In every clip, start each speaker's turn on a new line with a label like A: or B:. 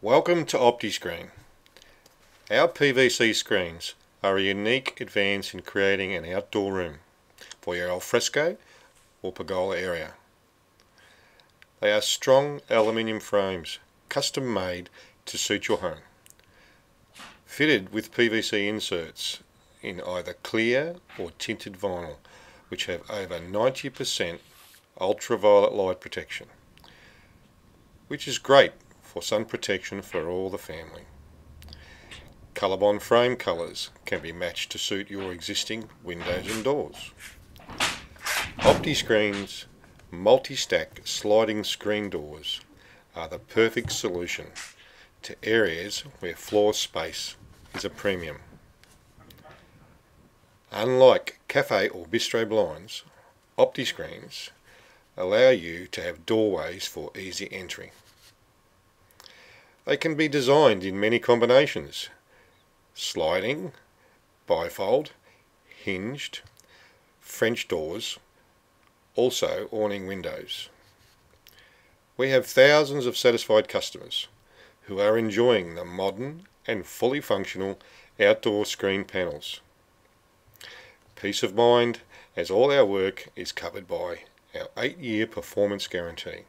A: Welcome to OptiScreen. Our PVC screens are a unique advance in creating an outdoor room for your alfresco or pergola area. They are strong aluminium frames, custom made to suit your home. Fitted with PVC inserts in either clear or tinted vinyl, which have over 90% ultraviolet light protection, which is great for sun protection for all the family. Colorbond frame colours can be matched to suit your existing windows and doors. OptiScreen's multi-stack sliding screen doors are the perfect solution to areas where floor space is a premium. Unlike cafe or bistro blinds, OptiScreens allow you to have doorways for easy entry. They can be designed in many combinations, sliding, bifold, hinged, French doors, also awning windows. We have thousands of satisfied customers who are enjoying the modern and fully functional outdoor screen panels. Peace of mind as all our work is covered by our 8-year performance guarantee.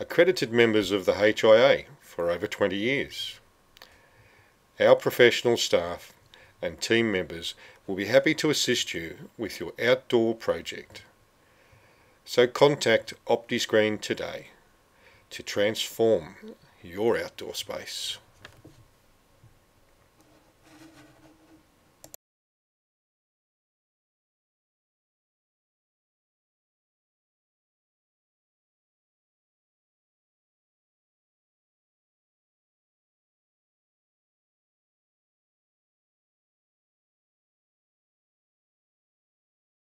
A: Accredited members of the HIA for over 20 years. Our professional staff and team members will be happy to assist you with your outdoor project. So contact OptiScreen today to transform your outdoor space.